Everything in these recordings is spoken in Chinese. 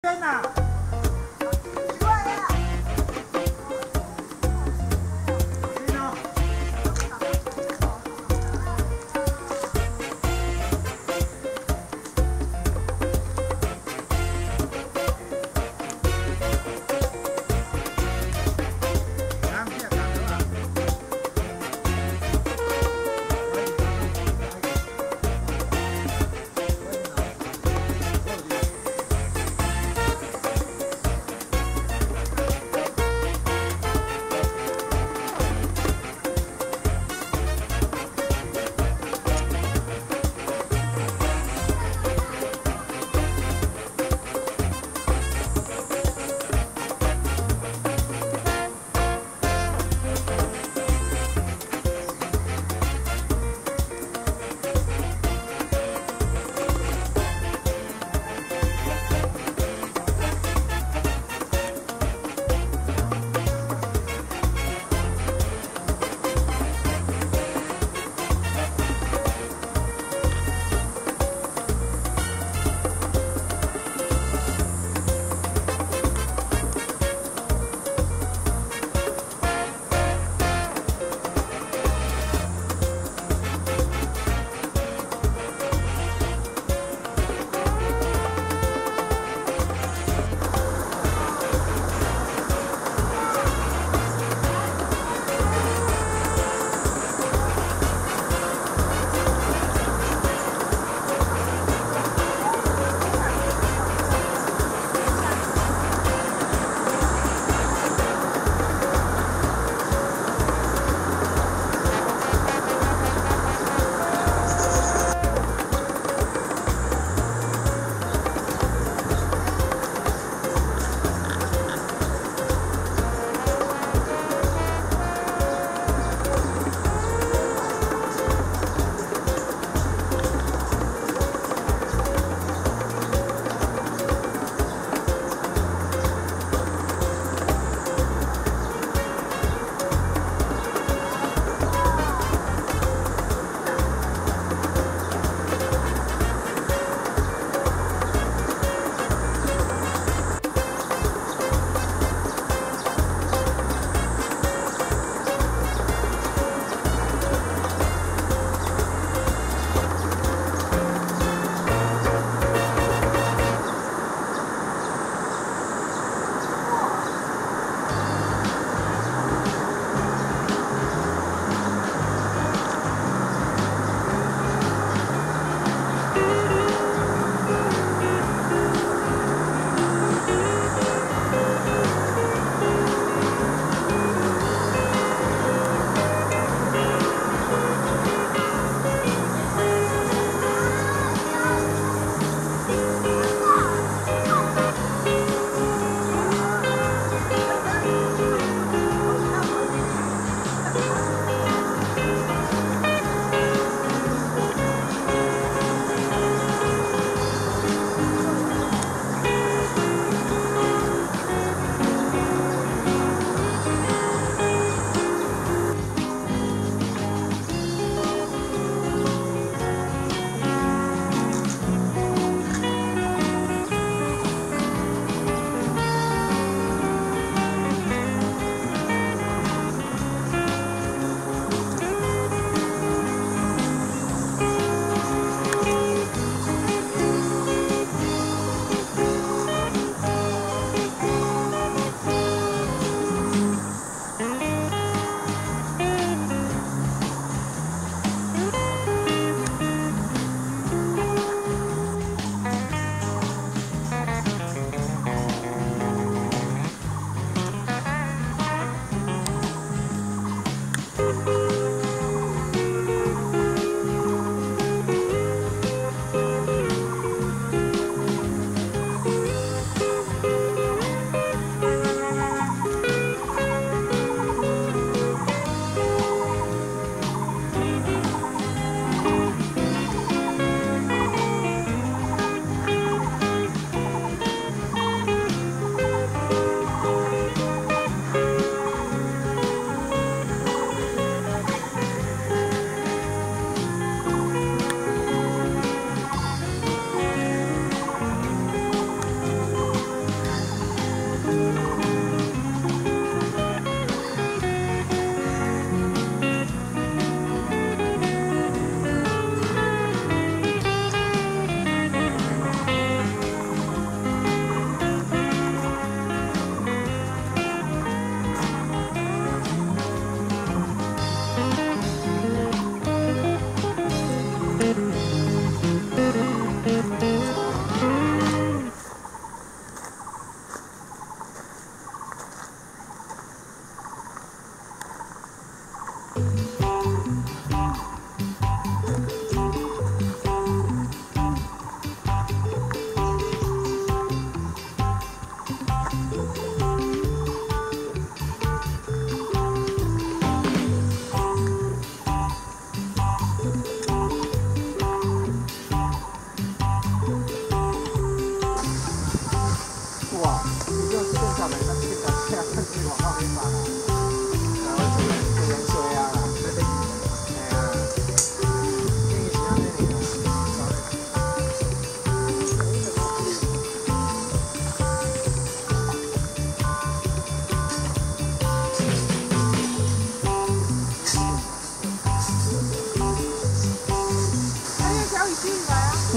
在哪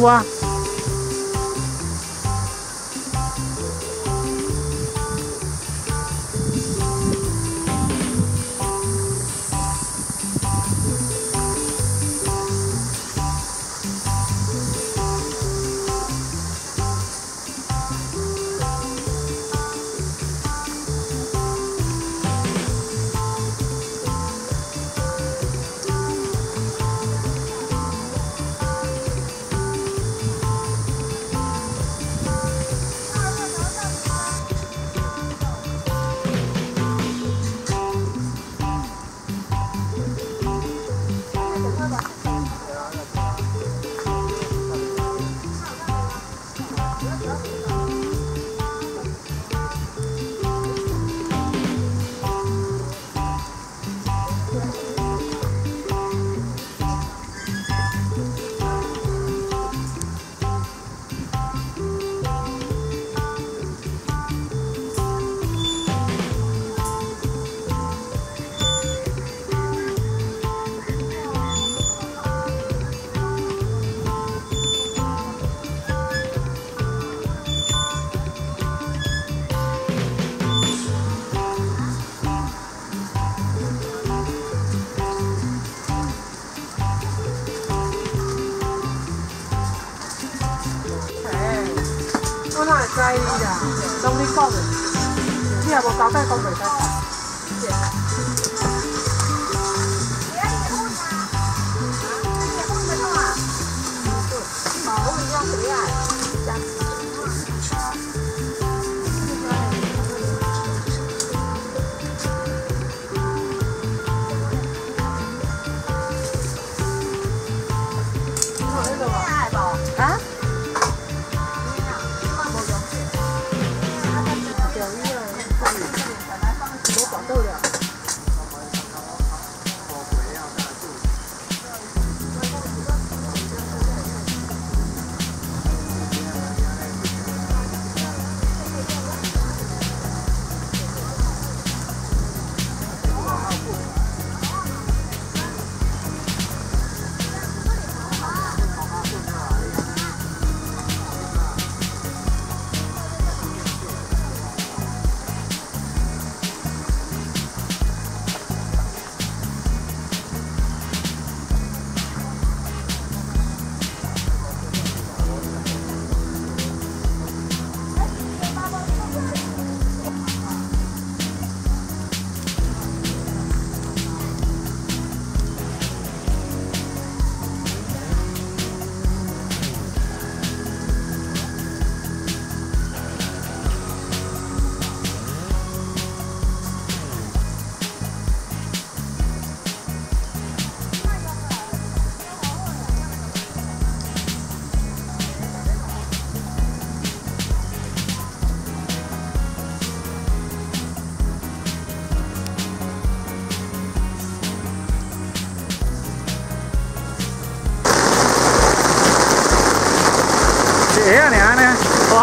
有我哪会知你啦？拢你讲的，你也无交代讲袂使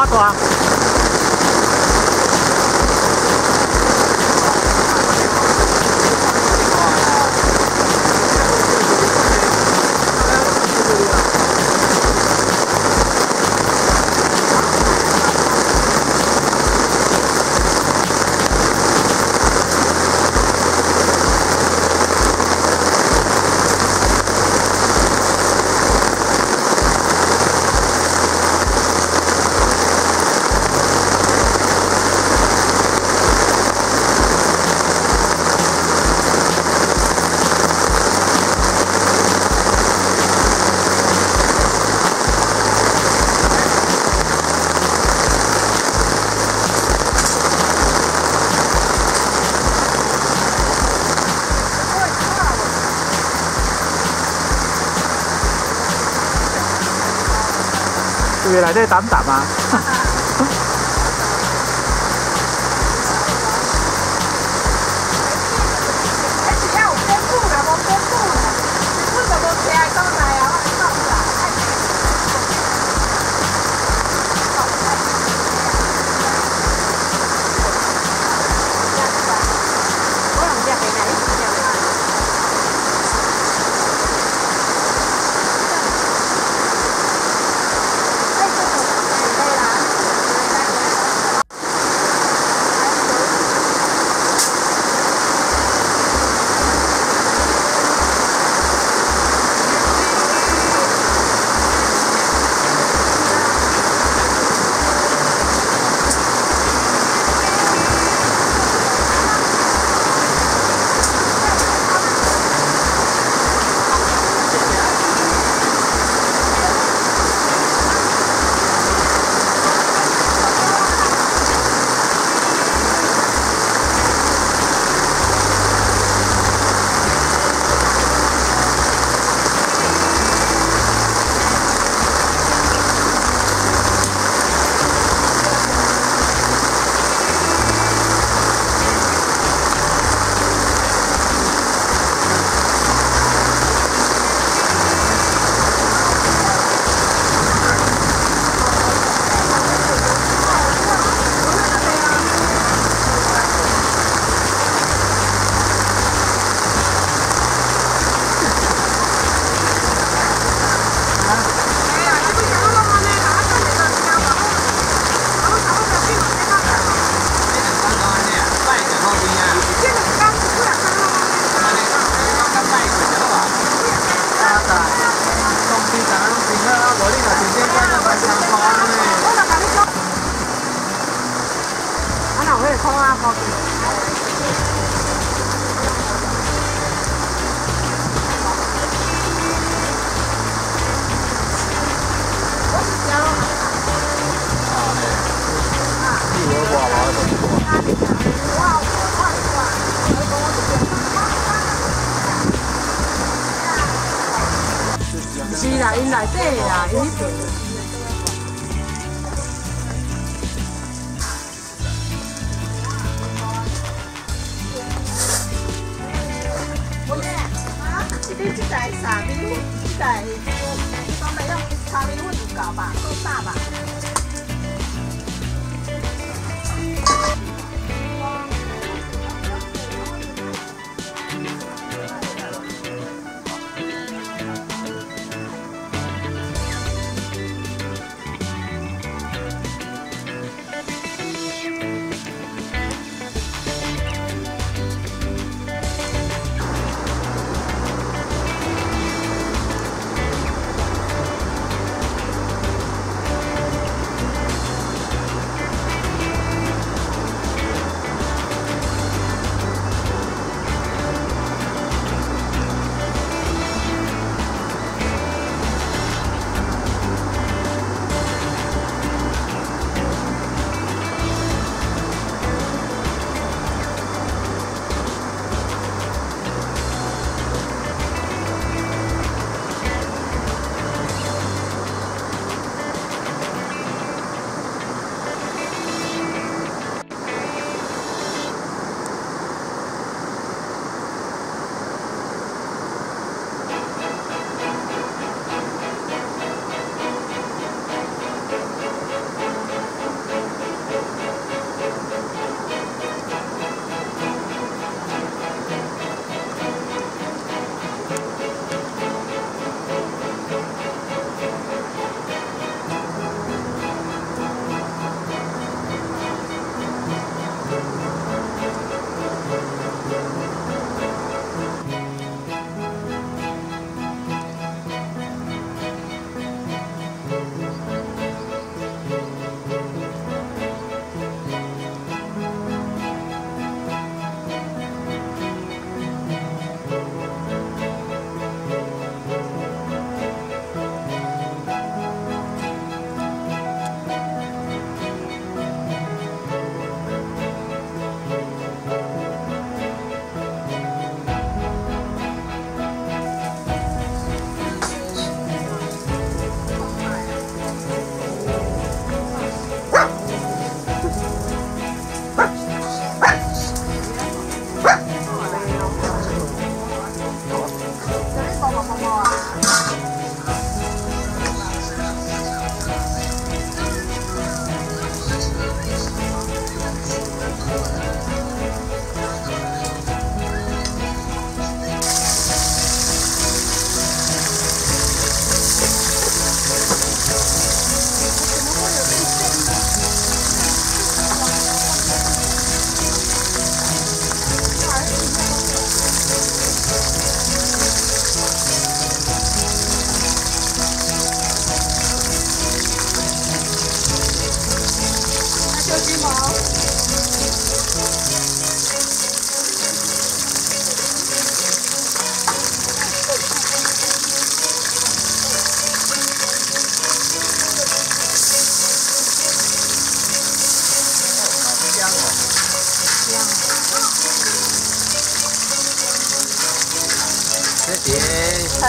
大大。对内底澹澹啊！哪对呀？你走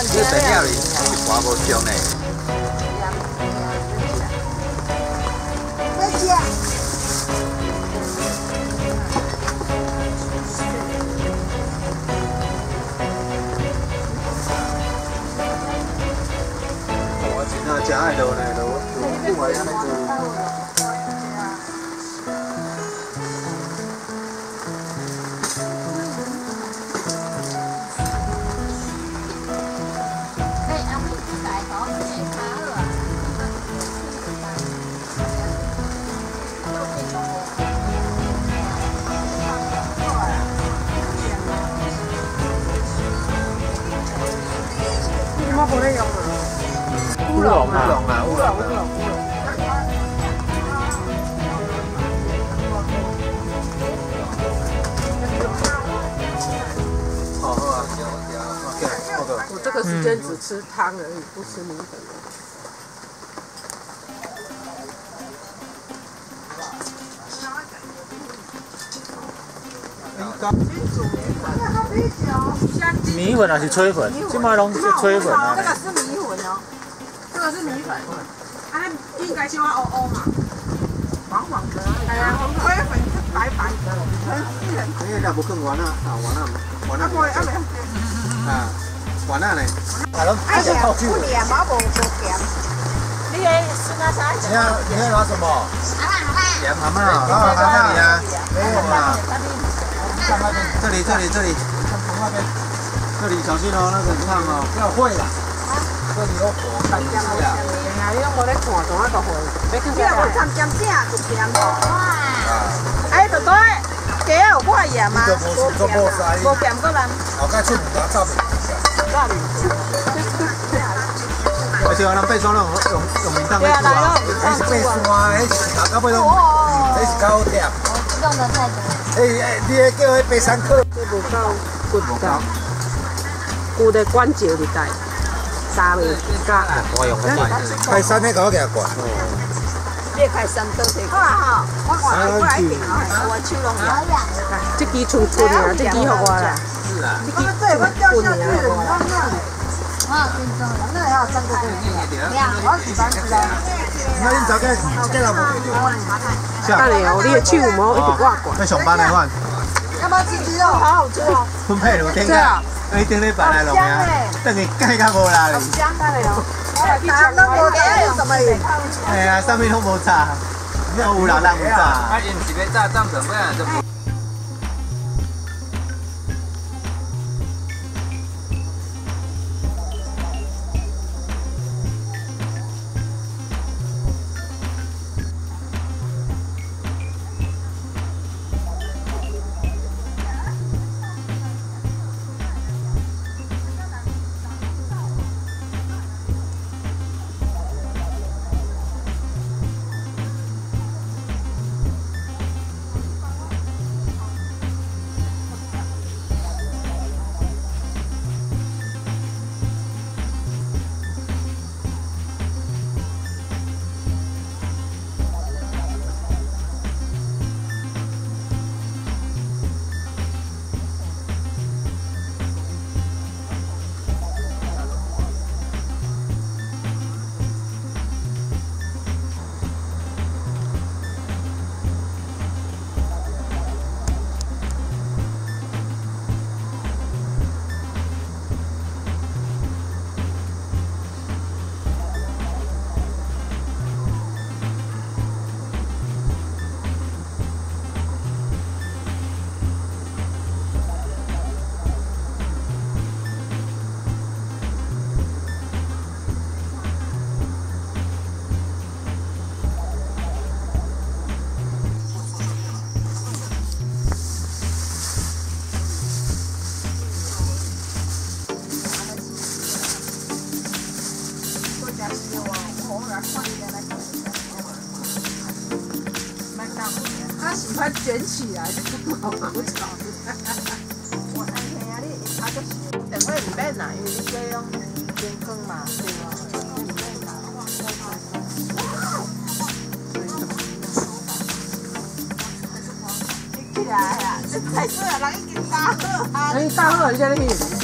你等下哩，你看无上呢。再见。真啊，真爱落来，落，落，另外安尼做。时间只吃汤而已，不吃米粉。米粉还是炊粉？即摆拢是炊粉。啊这。个是米粉。哦，这个是米粉，啊，应该是我欧欧嘛。黄黄的，哎呀，红灰粉。是白白的，很很。因为那不更完了啊，完了，完了啊不会，啊完了呢。啊，拢哎呀，不。黏，我无无咸。你的是那啥？你要你要拿什么？盐蛤蟆啊，啊，在那里啊，没有啦。这里这里这里，从那边，这里小心哦，那个烫哦，不要会啦。这里有火，看一下。哎呀，你拢无咧看，怎啊个会？要去你若有参咸正就咸哦。哎，对对，鸡有我盐嘛，无咸，无咸个人。后盖出门拿照片。而且人爬山拢用用面当来做啊，迄是爬山，迄是头到尾拢，迄是较好忝。用的太多。诶诶，你迄叫迄爬山客，这无够骨头，骨的关节里带，沙味加。我用个买。爬山迄个我给他管。你开三刀摕好啊哈，我来订啊，我手拢有。这支剩棍啊，这支互我啦。你看这我掉下去了，你看那里。我有跟踪的，那还有三个可以吃。不要，我喜欢吃的。那恁早个这个无给等下哦，你的手毛一直挂挂。要上班来换，要不要吃鸡肉？好好吃哦，分配两天啊，一定咧办来弄啊，等于改较无啦。香的哦。拿那个给什么？哎呀，上面拢无炸，没有啦，人有炸。啊，因是要炸酱粉，不然就欢卷起来，好好炒。我安尼啊，你他就是，等会唔免啦，因为你这样健康嘛，对吧？起来啊！这菜色啊，人已经打好啊，哎，大贺人家那边。我有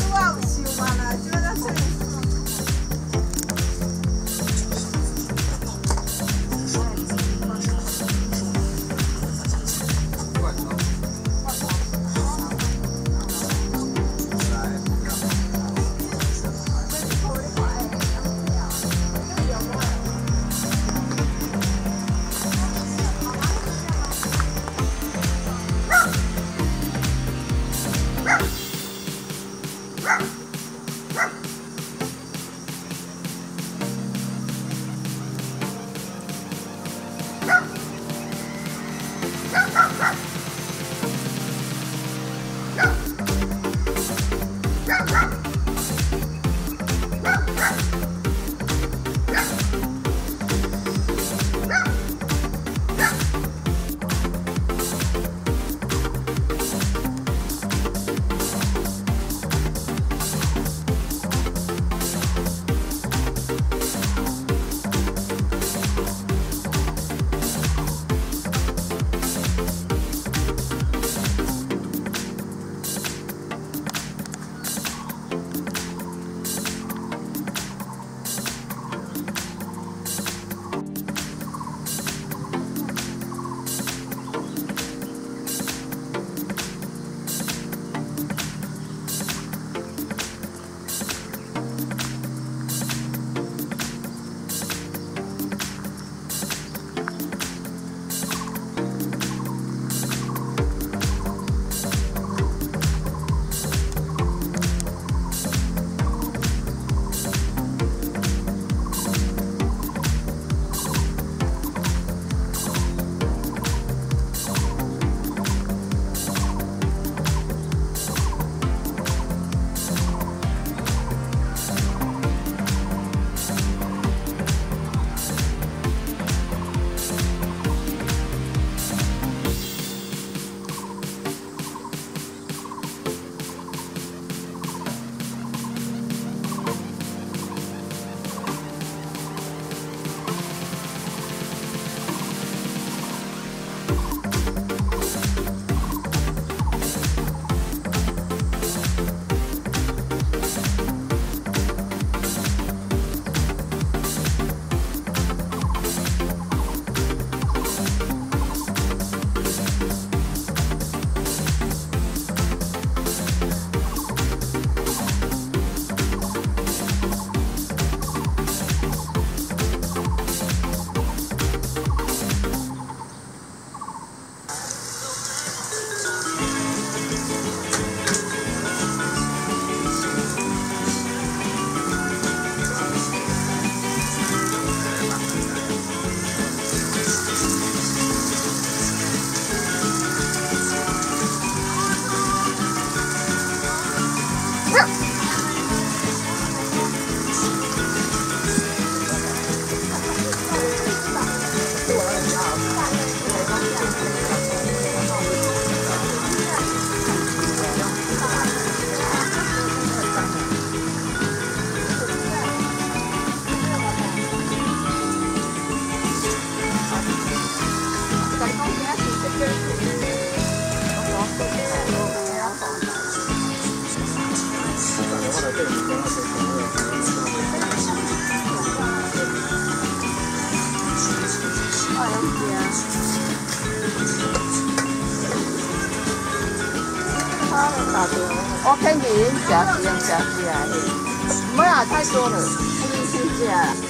我肯定加时用加时啊，不要太多了，一起加。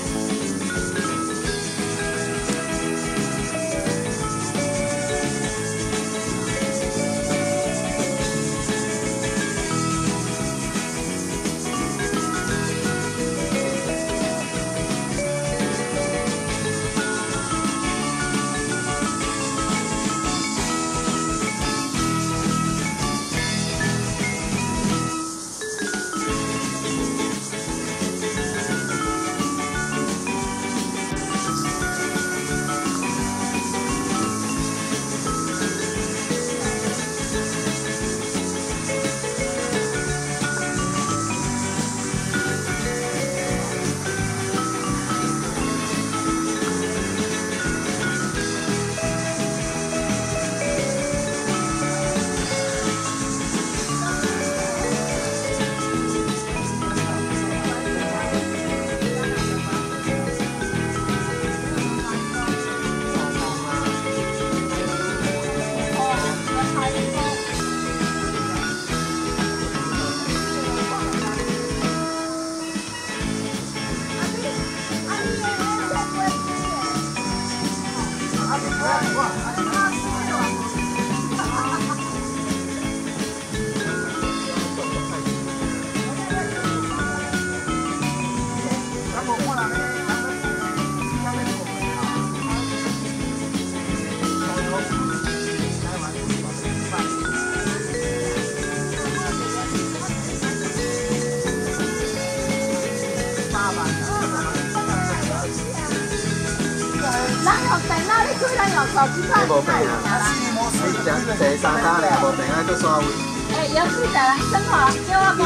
你讲第三打咧，无病啊，搁刷位，哎，有时在生活，叫我，不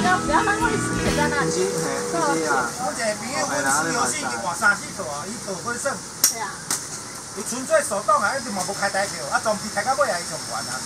要不要浪费时间在那里。毋是，是啊，我一个朋友玩游戏已经换三四套啊，伊大分算，对啊。伊纯粹手动啊，一直嘛不开台票，啊装备开到尾啊，伊上悬啊。